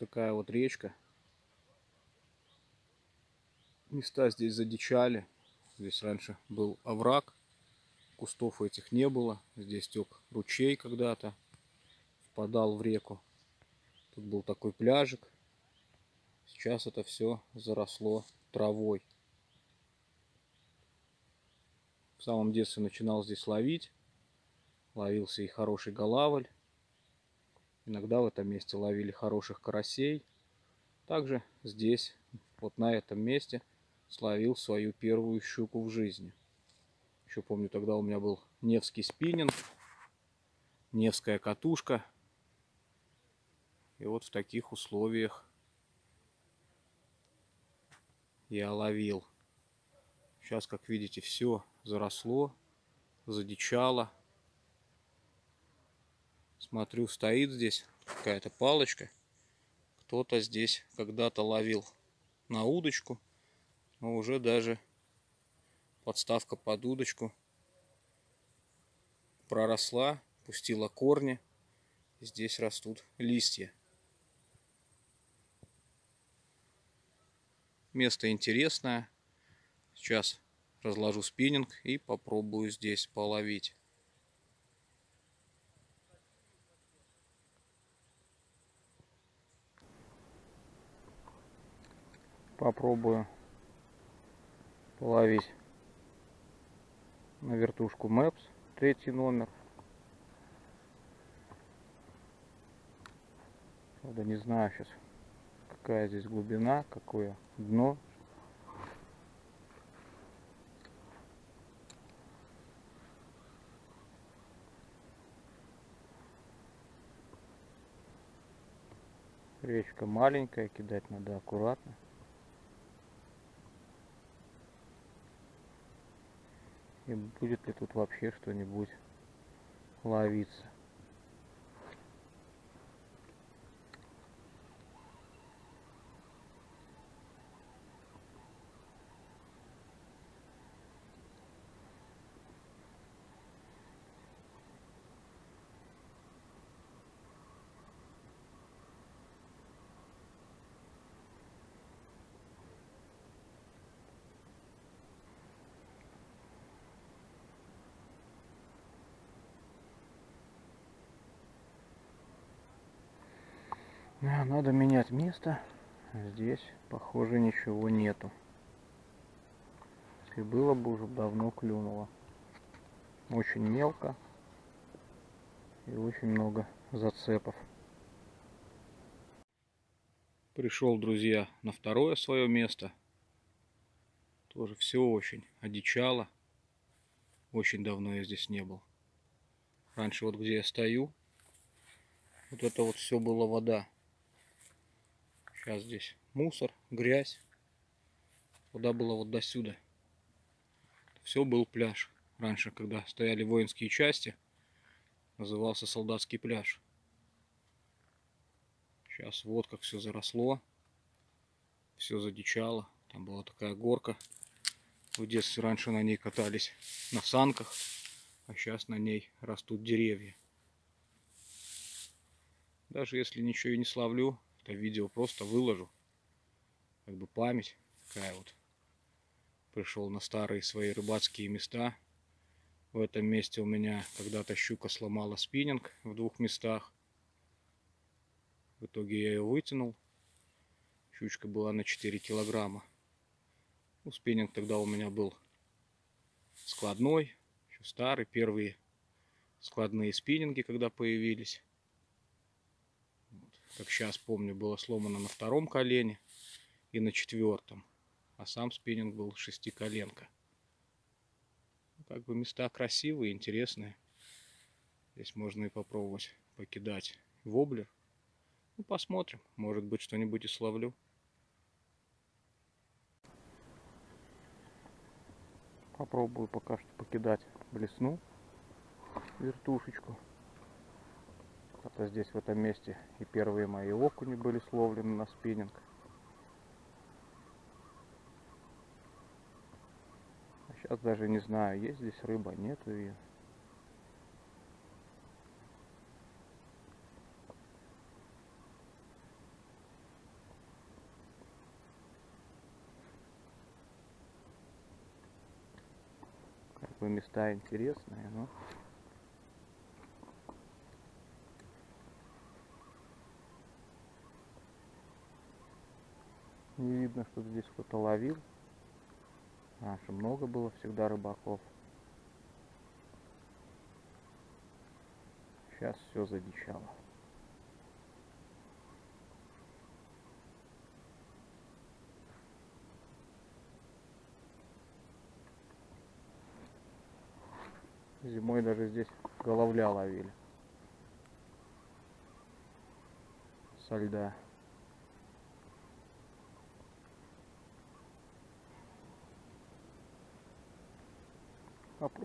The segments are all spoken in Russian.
такая вот речка. Места здесь задичали. Здесь раньше был овраг. Кустов этих не было. Здесь тек ручей когда-то. Впадал в реку. Тут был такой пляжик. Сейчас это все заросло травой. В самом детстве начинал здесь ловить. Ловился и хороший голавль. Иногда в этом месте ловили хороших карасей. Также здесь, вот на этом месте, словил свою первую щуку в жизни. Еще помню, тогда у меня был Невский спиннинг, Невская катушка. И вот в таких условиях я ловил. Сейчас, как видите, все заросло, задичало. Смотрю, стоит здесь какая-то палочка. Кто-то здесь когда-то ловил на удочку. Но уже даже подставка под удочку проросла, пустила корни. Здесь растут листья. Место интересное. Сейчас разложу спиннинг и попробую здесь половить. Попробую половить на вертушку Maps, третий номер. Правда, не знаю сейчас, какая здесь глубина, какое дно. Речка маленькая, кидать надо аккуратно. И будет ли тут вообще что-нибудь ловиться. Надо менять место. Здесь, похоже, ничего нету. Если было бы, уже давно клюнуло. Очень мелко. И очень много зацепов. Пришел, друзья, на второе свое место. Тоже все очень одичало. Очень давно я здесь не был. Раньше вот где я стою, вот это вот все было вода. Сейчас здесь мусор, грязь. Вода была вот до сюда. Все был пляж. Раньше, когда стояли воинские части, назывался солдатский пляж. Сейчас вот как все заросло. Все задичало. Там была такая горка. В детстве раньше на ней катались на санках, а сейчас на ней растут деревья. Даже если ничего и не славлю, это видео просто выложу. Как бы память такая вот. Пришел на старые свои рыбацкие места. В этом месте у меня когда-то щука сломала спиннинг в двух местах. В итоге я ее вытянул. Щучка была на 4 килограмма. Ну, спиннинг тогда у меня был складной, еще старый, первые складные спиннинги, когда появились как сейчас помню, было сломано на втором колене и на четвертом. А сам спиннинг был шестиколенка. Ну, как бы места красивые, интересные. Здесь можно и попробовать покидать воблер. Ну, посмотрим. Может быть, что-нибудь и словлю. Попробую пока что покидать блесну вертушечку. Это здесь в этом месте и первые мои окуни были словлены на спиннинг. А сейчас даже не знаю, есть здесь рыба, нет ее. Как места интересные, но не видно, что здесь кто-то ловил. Раньше много было всегда рыбаков. Сейчас все задичало. Зимой даже здесь головля ловили. Со льда.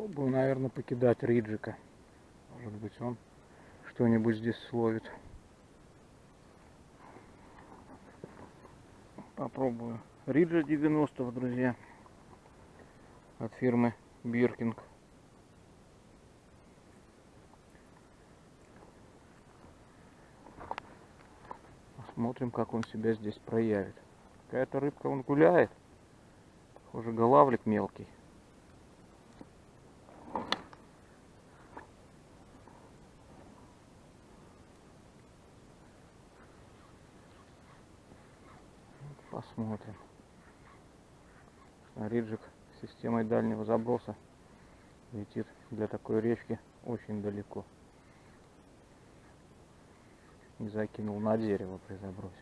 Попробую, наверное, покидать Риджика. Может быть, он что-нибудь здесь словит. Попробую. Риджа 90, друзья. От фирмы Биркинг. Посмотрим, как он себя здесь проявит. Какая-то рыбка он гуляет. Похоже, голавлик мелкий. Посмотрим. Риджик системой дальнего заброса летит для такой речки очень далеко. И закинул на дерево при забросе.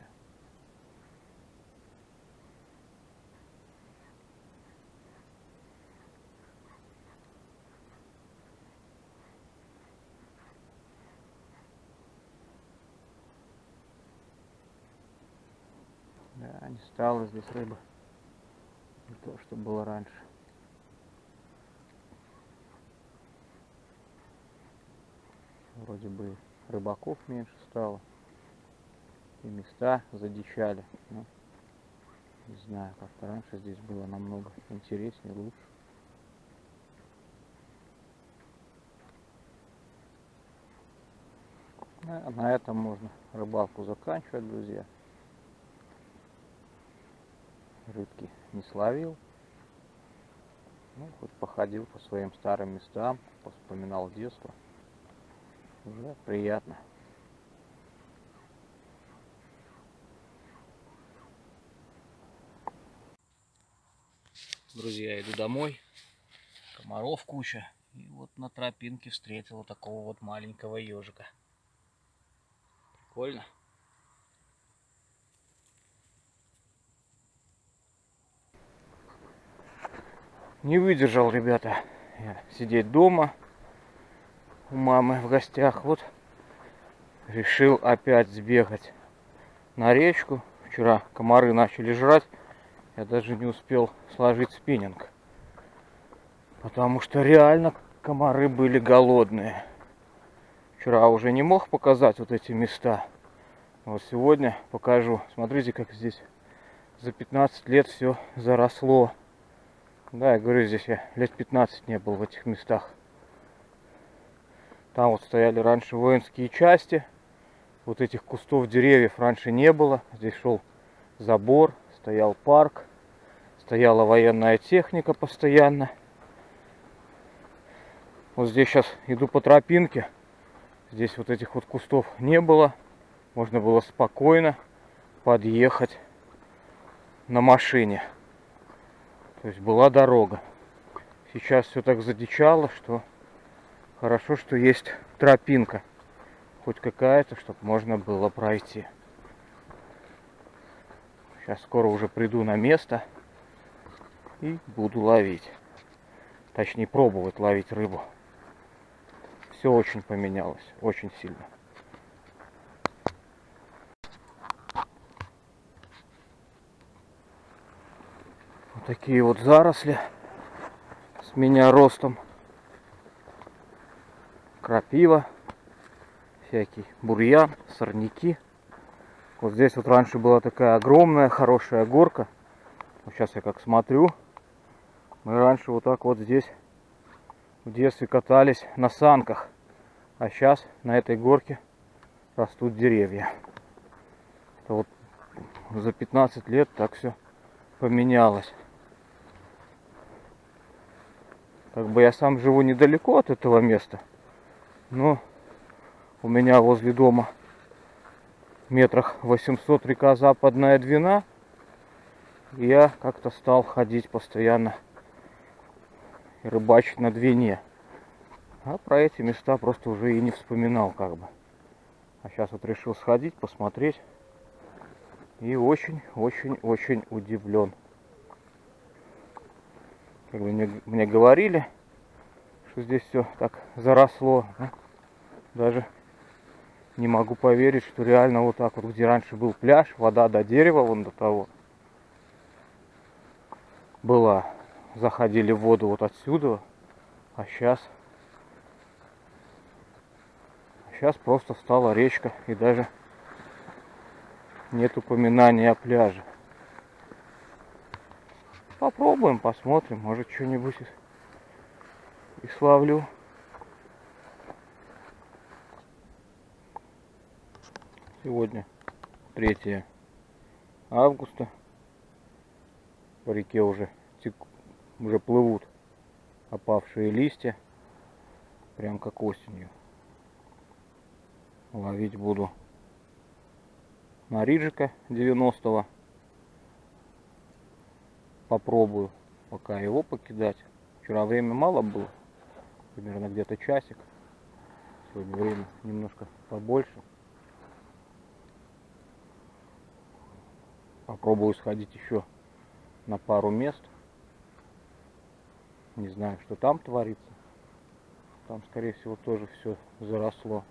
Да, не стало здесь рыбы. Не то, что было раньше. Вроде бы рыбаков меньше стало. И места задичали. Но, не знаю, как-то раньше здесь было намного интереснее, лучше. А на этом можно рыбалку заканчивать, друзья рыбки не словил. Ну, хоть походил по своим старым местам, вспоминал детство. Уже приятно. Друзья, иду домой. Комаров куча. И вот на тропинке встретил такого вот маленького ежика. Прикольно. не выдержал, ребята, я сидеть дома у мамы в гостях. Вот решил опять сбегать на речку. Вчера комары начали жрать. Я даже не успел сложить спиннинг. Потому что реально комары были голодные. Вчера уже не мог показать вот эти места. Вот сегодня покажу. Смотрите, как здесь за 15 лет все заросло. Да, я говорю, здесь я лет 15 не был в этих местах. Там вот стояли раньше воинские части. Вот этих кустов деревьев раньше не было. Здесь шел забор, стоял парк. Стояла военная техника постоянно. Вот здесь сейчас иду по тропинке. Здесь вот этих вот кустов не было. Можно было спокойно подъехать на машине. То есть была дорога. Сейчас все так задичало, что хорошо, что есть тропинка. Хоть какая-то, чтобы можно было пройти. Сейчас скоро уже приду на место и буду ловить. Точнее, пробовать ловить рыбу. Все очень поменялось, очень сильно. такие вот заросли с меня ростом. Крапива, всякий бурьян, сорняки. Вот здесь вот раньше была такая огромная, хорошая горка. Вот сейчас я как смотрю, мы раньше вот так вот здесь в детстве катались на санках. А сейчас на этой горке растут деревья. Это вот за 15 лет так все поменялось. Как бы я сам живу недалеко от этого места, но у меня возле дома метрах 800 река Западная Двина. Я как-то стал ходить постоянно и рыбачить на Двине. А про эти места просто уже и не вспоминал как бы. А сейчас вот решил сходить, посмотреть. И очень-очень-очень удивлен. Как бы мне, мне говорили, что здесь все так заросло. Ну, даже не могу поверить, что реально вот так вот, где раньше был пляж, вода до дерева, вон до того была. Заходили в воду вот отсюда, а сейчас сейчас просто стала речка и даже нет упоминания о пляже. Попробуем, посмотрим, может что-нибудь и славлю. Сегодня 3 августа. По реке уже, тек... уже плывут опавшие листья. Прям как осенью. Ловить буду на риджика 90-го. Попробую пока его покидать. Вчера время мало было. Примерно где-то часик. Сегодня время немножко побольше. Попробую сходить еще на пару мест. Не знаю, что там творится. Там, скорее всего, тоже все заросло.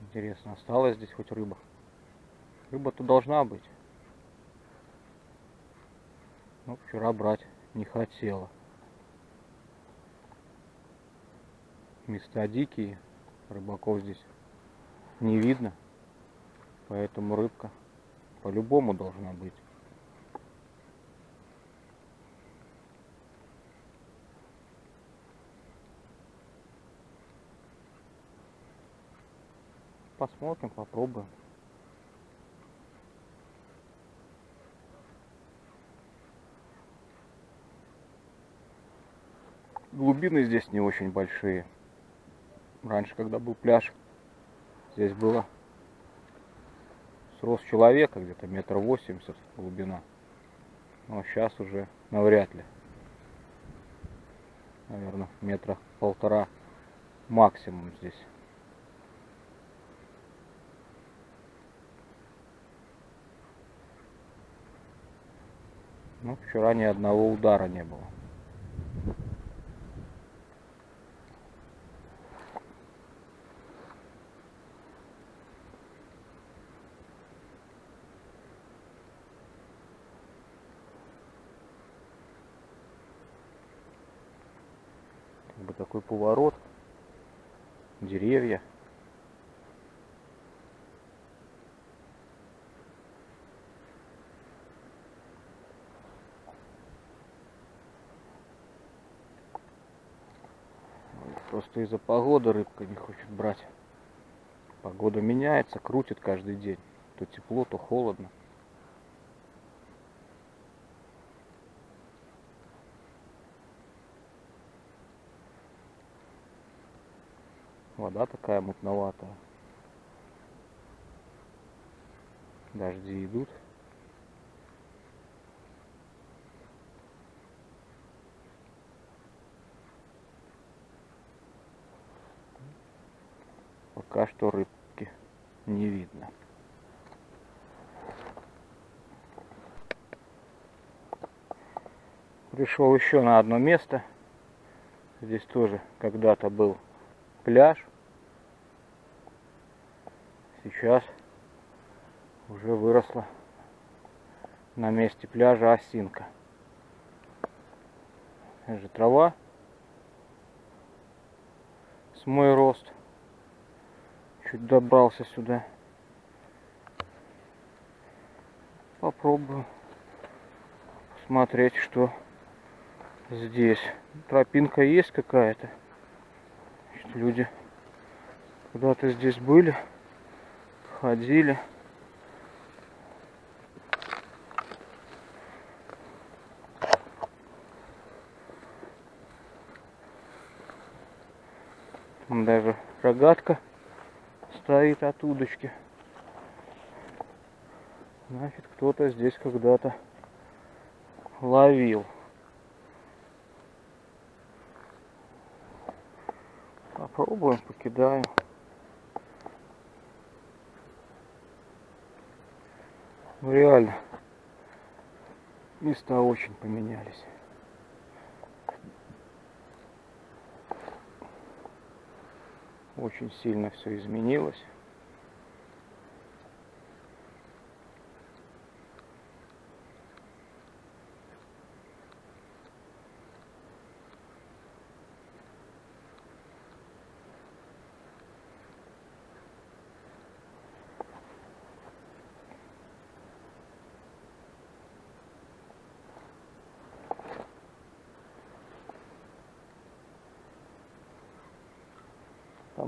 Интересно, осталась здесь хоть рыба? Рыба-то должна быть. Ну, вчера брать не хотела. Места дикие, рыбаков здесь не видно. Поэтому рыбка по-любому должна быть. посмотрим, попробуем. Глубины здесь не очень большие. Раньше, когда был пляж, здесь было с рост человека, где-то метр восемьдесят глубина. Но сейчас уже навряд ли. Наверное, метра полтора максимум здесь. Ну, вчера ни одного удара не было. Как бы такой поворот, деревья. Просто из-за погоды рыбка не хочет брать. Погода меняется, крутит каждый день. То тепло, то холодно. Вода такая мутноватая. Дожди идут. Пока что рыбки не видно. Пришел еще на одно место. Здесь тоже когда-то был пляж. Сейчас уже выросла на месте пляжа осинка. Это же трава с мой рост чуть добрался сюда. Попробую посмотреть, что здесь. Тропинка есть какая-то. Люди Когда-то здесь были, ходили. Даже рогатка стоит от удочки. Значит, кто-то здесь когда-то ловил. Попробуем, покидаем. Ну реально, места очень поменялись. Очень сильно все изменилось.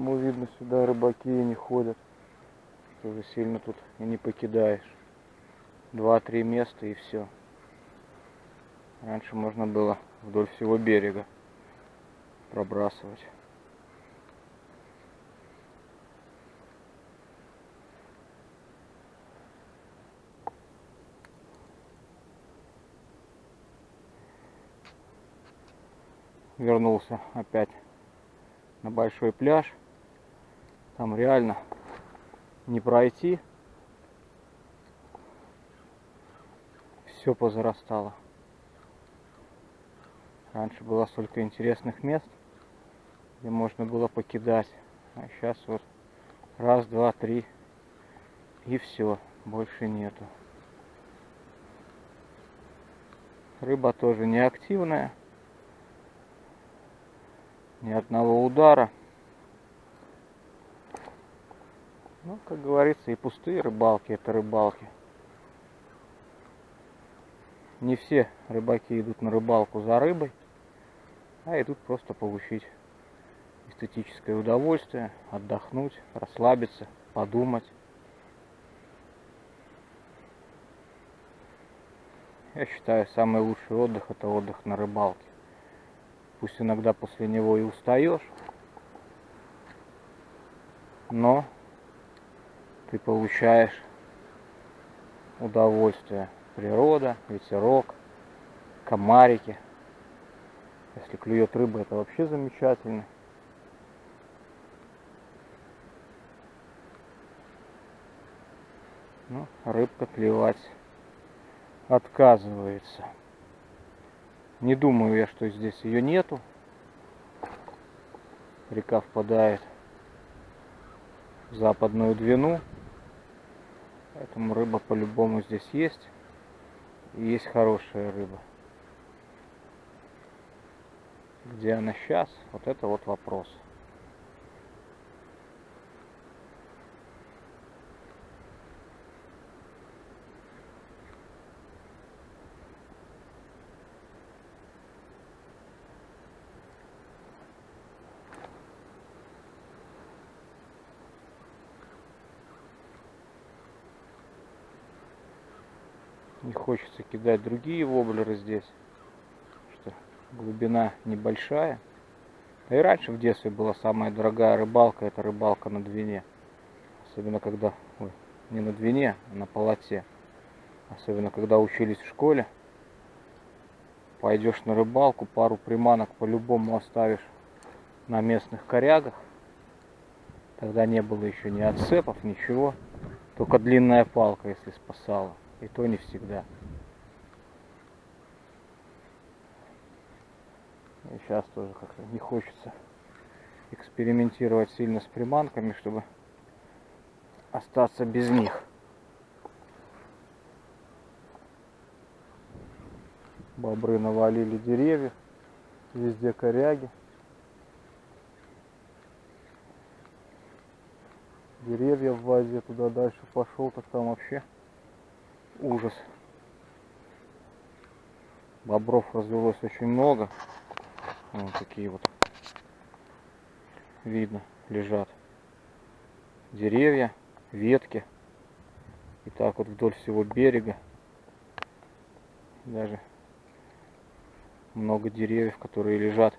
Тому видно сюда рыбаки не ходят. Тоже сильно тут и не покидаешь. Два-три места и все. Раньше можно было вдоль всего берега пробрасывать. Вернулся опять на большой пляж. Там реально не пройти. Все позарастало. Раньше было столько интересных мест, где можно было покидать. А сейчас вот раз, два, три и все, больше нету. Рыба тоже не активная. Ни одного удара. Ну, как говорится, и пустые рыбалки это рыбалки. Не все рыбаки идут на рыбалку за рыбой, а идут просто получить эстетическое удовольствие, отдохнуть, расслабиться, подумать. Я считаю, самый лучший отдых это отдых на рыбалке. Пусть иногда после него и устаешь, но ты получаешь удовольствие. Природа, ветерок, комарики. Если клюет рыба, это вообще замечательно. Ну, рыбка клевать отказывается. Не думаю я, что здесь ее нету. Река впадает в западную Двину. Поэтому рыба по-любому здесь есть. И есть хорошая рыба. Где она сейчас? Вот это вот вопрос. Не хочется кидать другие воблеры здесь, что глубина небольшая. И раньше в детстве была самая дорогая рыбалка, это рыбалка на Двине. Особенно когда, ой, не на Двине, а на полоте. Особенно когда учились в школе. Пойдешь на рыбалку, пару приманок по-любому оставишь на местных корягах. Тогда не было еще ни отцепов, ничего. Только длинная палка, если спасала. И то не всегда. И сейчас тоже как-то не хочется экспериментировать сильно с приманками, чтобы остаться без них. Бобры навалили деревья, везде коряги. Деревья в воде туда дальше пошел, так там вообще ужас. Бобров развелось очень много. Вот такие вот видно лежат. деревья, ветки. И так вот вдоль всего берега. Даже много деревьев, которые лежат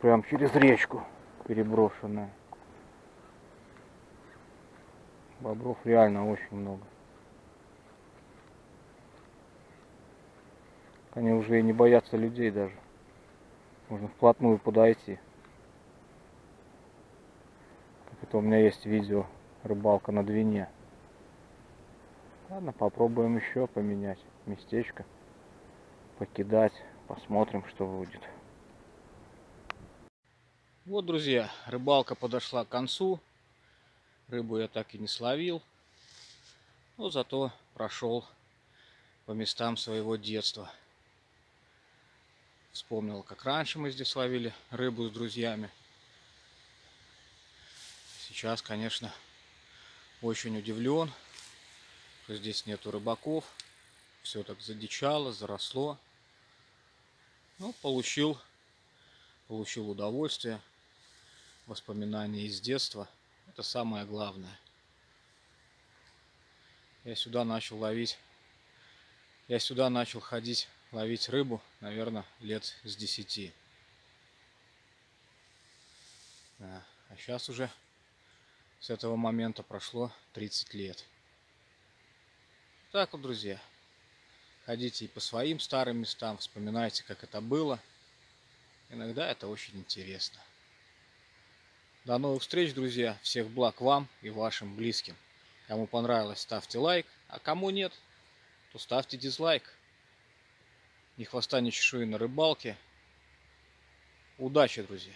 прям через речку переброшенная. Бобров реально очень много. Они уже и не боятся людей даже. Можно вплотную подойти. Как это у меня есть видео рыбалка на Двине. Ладно, попробуем еще поменять местечко. Покидать. Посмотрим, что будет. Вот, друзья, рыбалка подошла к концу. Рыбу я так и не словил. Но зато прошел по местам своего детства. Вспомнил, как раньше мы здесь ловили рыбу с друзьями. Сейчас, конечно, очень удивлен, что здесь нету рыбаков. Все так задичало, заросло. Ну, получил, получил удовольствие, воспоминания из детства. Это самое главное. Я сюда начал ловить, я сюда начал ходить ловить рыбу, наверное, лет с 10. Да. А сейчас уже с этого момента прошло 30 лет. Так вот, друзья, ходите и по своим старым местам, вспоминайте, как это было. Иногда это очень интересно. До новых встреч, друзья. Всех благ вам и вашим близким. Кому понравилось, ставьте лайк. А кому нет, то ставьте дизлайк. Ни хвоста, ни чешуи на рыбалке. Удачи, друзья!